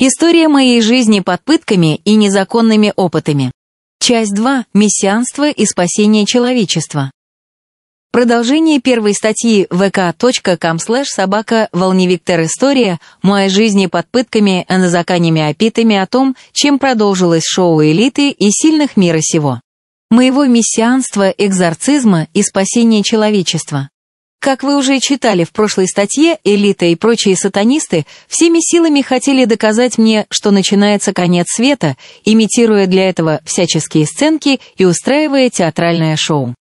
История моей жизни под пытками и незаконными опытами. Часть 2. Мессианство и спасение человечества. Продолжение первой статьи vk.com собака волневиктер история «Моя жизнь под пытками назаканиями опитами» о том, чем продолжилось шоу элиты и сильных мира сего. Моего мессианства, экзорцизма и спасения человечества. Как вы уже читали в прошлой статье, элита и прочие сатанисты всеми силами хотели доказать мне, что начинается конец света, имитируя для этого всяческие сценки и устраивая театральное шоу.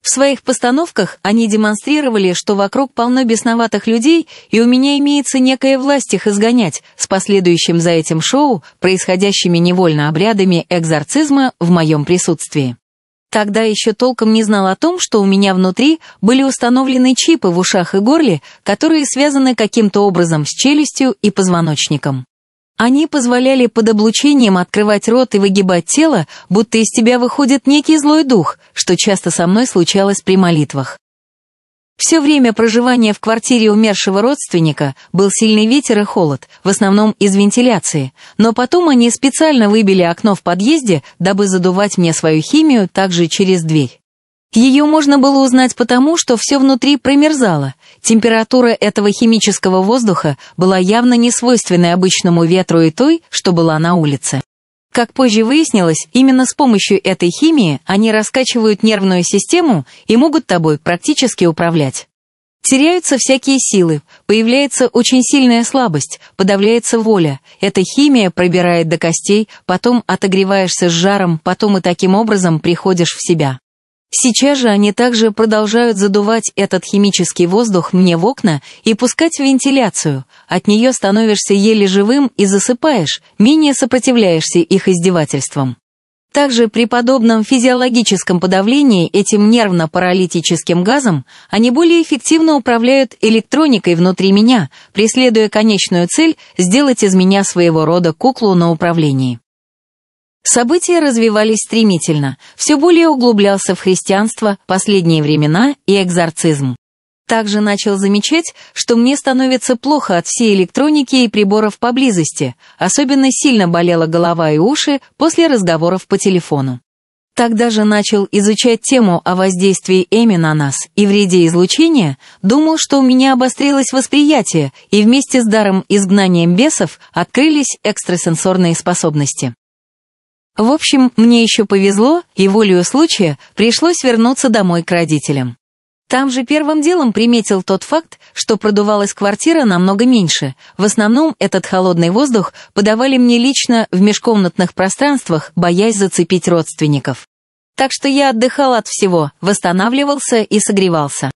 В своих постановках они демонстрировали, что вокруг полно бесноватых людей, и у меня имеется некая власть их изгонять, с последующим за этим шоу, происходящими невольно обрядами экзорцизма в моем присутствии. Тогда еще толком не знал о том, что у меня внутри были установлены чипы в ушах и горле, которые связаны каким-то образом с челюстью и позвоночником. Они позволяли под облучением открывать рот и выгибать тело, будто из тебя выходит некий злой дух, что часто со мной случалось при молитвах. Все время проживания в квартире умершего родственника был сильный ветер и холод, в основном из вентиляции, но потом они специально выбили окно в подъезде, дабы задувать мне свою химию также через дверь. Ее можно было узнать потому, что все внутри промерзало. Температура этого химического воздуха была явно не свойственной обычному ветру и той, что была на улице. Как позже выяснилось, именно с помощью этой химии они раскачивают нервную систему и могут тобой практически управлять. Теряются всякие силы, появляется очень сильная слабость, подавляется воля. Эта химия пробирает до костей, потом отогреваешься с жаром, потом и таким образом приходишь в себя. Сейчас же они также продолжают задувать этот химический воздух мне в окна и пускать в вентиляцию. От нее становишься еле живым и засыпаешь, менее сопротивляешься их издевательствам. Также при подобном физиологическом подавлении этим нервно-паралитическим газом они более эффективно управляют электроникой внутри меня, преследуя конечную цель сделать из меня своего рода куклу на управлении. События развивались стремительно, все более углублялся в христианство, последние времена и экзорцизм. Также начал замечать, что мне становится плохо от всей электроники и приборов поблизости, особенно сильно болела голова и уши после разговоров по телефону. Тогда же начал изучать тему о воздействии Эми на нас и вреде излучения, думал, что у меня обострилось восприятие, и вместе с даром изгнанием бесов открылись экстрасенсорные способности. В общем, мне еще повезло, и волею случая пришлось вернуться домой к родителям. Там же первым делом приметил тот факт, что продувалась квартира намного меньше. В основном этот холодный воздух подавали мне лично в межкомнатных пространствах, боясь зацепить родственников. Так что я отдыхал от всего, восстанавливался и согревался.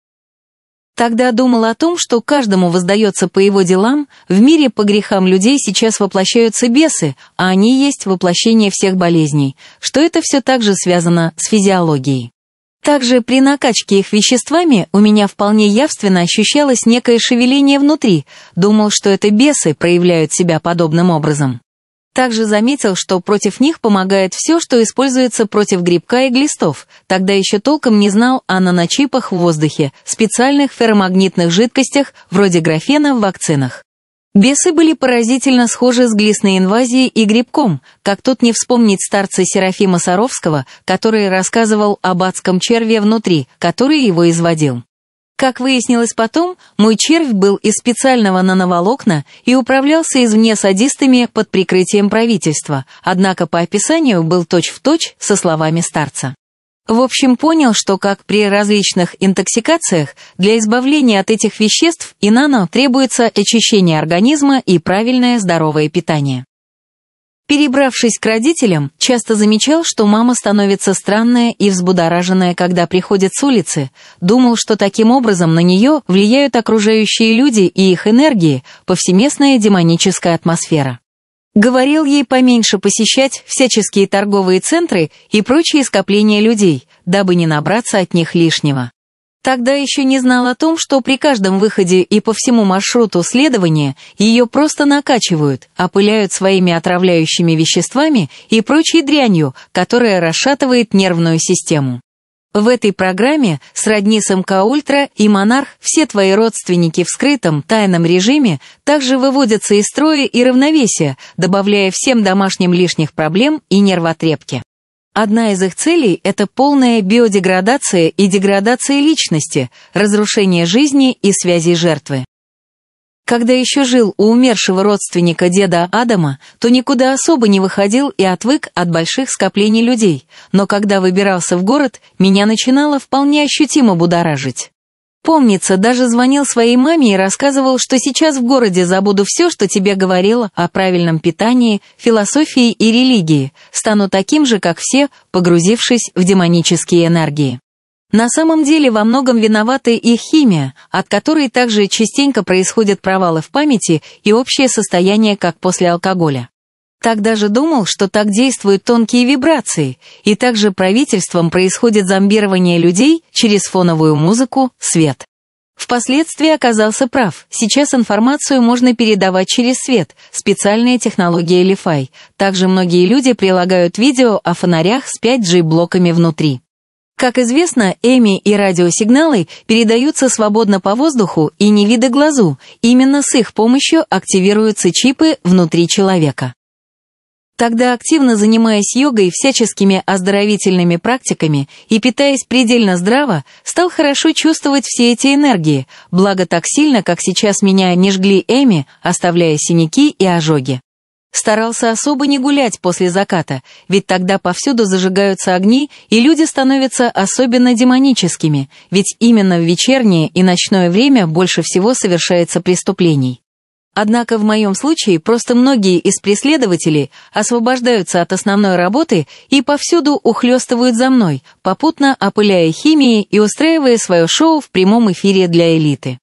Тогда думал о том, что каждому воздается по его делам, в мире по грехам людей сейчас воплощаются бесы, а они есть воплощение всех болезней, что это все также связано с физиологией. Также при накачке их веществами у меня вполне явственно ощущалось некое шевеление внутри, думал, что это бесы проявляют себя подобным образом. Также заметил, что против них помогает все, что используется против грибка и глистов. Тогда еще толком не знал о наночипах в воздухе, специальных ферромагнитных жидкостях, вроде графена в вакцинах. Бесы были поразительно схожи с глистной инвазией и грибком, как тут не вспомнить старца Серафима Саровского, который рассказывал об адском черве внутри, который его изводил. Как выяснилось потом, мой червь был из специального нановолокна и управлялся извне садистами под прикрытием правительства, однако по описанию был точь-в-точь точь со словами старца. В общем, понял, что как при различных интоксикациях, для избавления от этих веществ и нано требуется очищение организма и правильное здоровое питание. Перебравшись к родителям, часто замечал, что мама становится странная и взбудораженная, когда приходит с улицы, думал, что таким образом на нее влияют окружающие люди и их энергии, повсеместная демоническая атмосфера. Говорил ей поменьше посещать всяческие торговые центры и прочие скопления людей, дабы не набраться от них лишнего. Тогда еще не знал о том, что при каждом выходе и по всему маршруту следования ее просто накачивают, опыляют своими отравляющими веществами и прочей дрянью, которая расшатывает нервную систему. В этой программе сродни с МК Ультра и Монарх все твои родственники в скрытом, тайном режиме также выводятся из строя и равновесия, добавляя всем домашним лишних проблем и нервотрепки. Одна из их целей – это полная биодеградация и деградация личности, разрушение жизни и связей жертвы. Когда еще жил у умершего родственника деда Адама, то никуда особо не выходил и отвык от больших скоплений людей, но когда выбирался в город, меня начинало вполне ощутимо будоражить. Помнится, даже звонил своей маме и рассказывал, что сейчас в городе забуду все, что тебе говорила о правильном питании, философии и религии, стану таким же, как все, погрузившись в демонические энергии. На самом деле во многом виновата их химия, от которой также частенько происходят провалы в памяти и общее состояние, как после алкоголя. Так даже думал, что так действуют тонкие вибрации, и также правительством происходит зомбирование людей через фоновую музыку, свет. Впоследствии оказался прав. Сейчас информацию можно передавать через свет, специальная технология Li-Fi. Также многие люди прилагают видео о фонарях с 5G-блоками внутри. Как известно, эми и радиосигналы передаются свободно по воздуху и не виды глазу, именно с их помощью активируются чипы внутри человека. Тогда, активно занимаясь йогой, всяческими оздоровительными практиками и питаясь предельно здраво, стал хорошо чувствовать все эти энергии, благо так сильно, как сейчас меня не жгли эми, оставляя синяки и ожоги. Старался особо не гулять после заката, ведь тогда повсюду зажигаются огни, и люди становятся особенно демоническими, ведь именно в вечернее и ночное время больше всего совершается преступлений. Однако в моем случае просто многие из преследователей освобождаются от основной работы и повсюду ухлёстывают за мной, попутно опыляя химией и устраивая свое шоу в прямом эфире для элиты.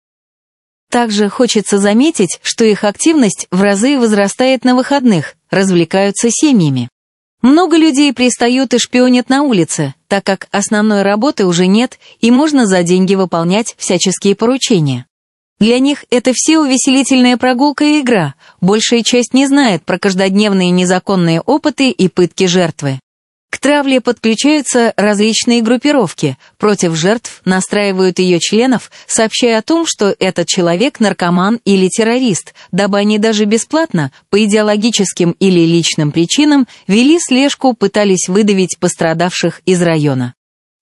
Также хочется заметить, что их активность в разы возрастает на выходных, развлекаются семьями. Много людей пристают и шпионят на улице, так как основной работы уже нет и можно за деньги выполнять всяческие поручения. Для них это все увеселительная прогулка и игра, большая часть не знает про каждодневные незаконные опыты и пытки жертвы. К травле подключаются различные группировки, против жертв настраивают ее членов, сообщая о том, что этот человек наркоман или террорист, дабы они даже бесплатно, по идеологическим или личным причинам, вели слежку, пытались выдавить пострадавших из района.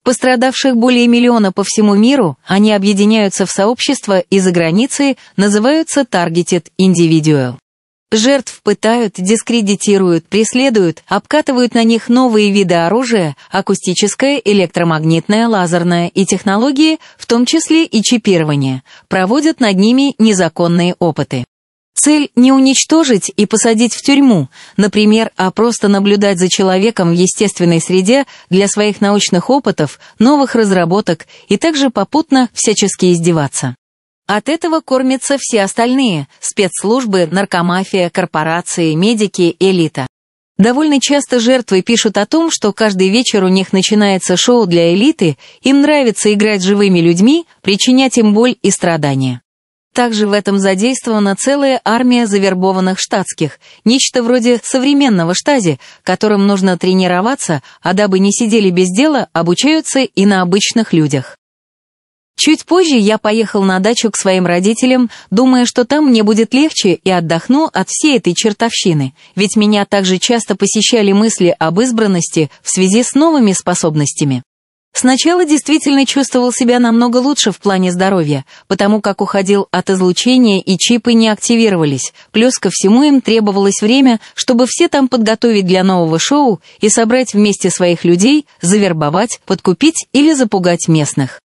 Пострадавших более миллиона по всему миру, они объединяются в сообщества и за границей называются Targeted Individual. Жертв пытают, дискредитируют, преследуют, обкатывают на них новые виды оружия, акустическое, электромагнитное, лазерное и технологии, в том числе и чипирование, проводят над ними незаконные опыты. Цель не уничтожить и посадить в тюрьму, например, а просто наблюдать за человеком в естественной среде для своих научных опытов, новых разработок и также попутно всячески издеваться. От этого кормятся все остальные – спецслужбы, наркомафия, корпорации, медики, элита. Довольно часто жертвы пишут о том, что каждый вечер у них начинается шоу для элиты, им нравится играть живыми людьми, причинять им боль и страдания. Также в этом задействована целая армия завербованных штатских, нечто вроде современного штази, которым нужно тренироваться, а дабы не сидели без дела, обучаются и на обычных людях. Чуть позже я поехал на дачу к своим родителям, думая, что там мне будет легче и отдохну от всей этой чертовщины, ведь меня также часто посещали мысли об избранности в связи с новыми способностями. Сначала действительно чувствовал себя намного лучше в плане здоровья, потому как уходил от излучения и чипы не активировались, плюс ко всему им требовалось время, чтобы все там подготовить для нового шоу и собрать вместе своих людей, завербовать, подкупить или запугать местных.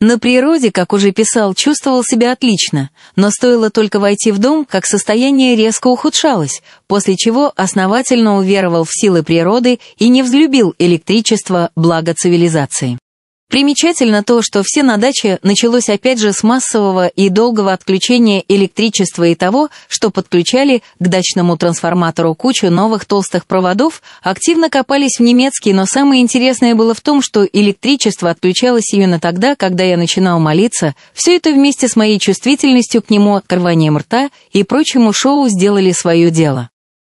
На природе, как уже писал, чувствовал себя отлично, но стоило только войти в дом, как состояние резко ухудшалось, после чего основательно уверовал в силы природы и не взлюбил электричество, благо цивилизации. Примечательно то, что все на даче началось опять же с массового и долгого отключения электричества и того, что подключали к дачному трансформатору кучу новых толстых проводов, активно копались в немецкий, но самое интересное было в том, что электричество отключалось именно тогда, когда я начинал молиться, все это вместе с моей чувствительностью к нему, открыванием рта и прочему шоу сделали свое дело.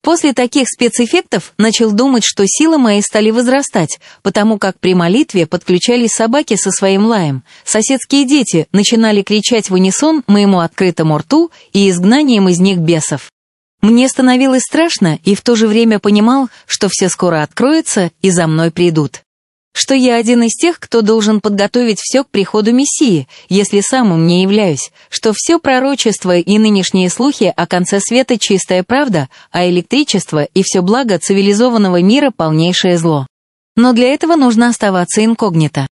После таких спецэффектов начал думать, что силы мои стали возрастать, потому как при молитве подключались собаки со своим лаем. Соседские дети начинали кричать в унисон моему открытому рту и изгнанием из них бесов. Мне становилось страшно и в то же время понимал, что все скоро откроется и за мной придут что я один из тех, кто должен подготовить все к приходу Мессии, если сам им не являюсь, что все пророчество и нынешние слухи о конце света чистая правда, а электричество и все благо цивилизованного мира полнейшее зло. Но для этого нужно оставаться инкогнито.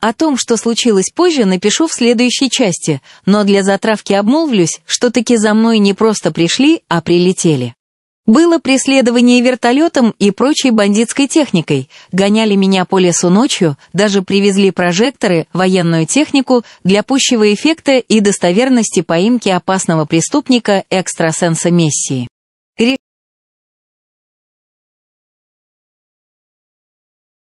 О том, что случилось позже, напишу в следующей части, но для затравки обмолвлюсь, что таки за мной не просто пришли, а прилетели. Было преследование вертолетом и прочей бандитской техникой. Гоняли меня по лесу ночью, даже привезли прожекторы, военную технику для пущего эффекта и достоверности поимки опасного преступника экстрасенса Мессии.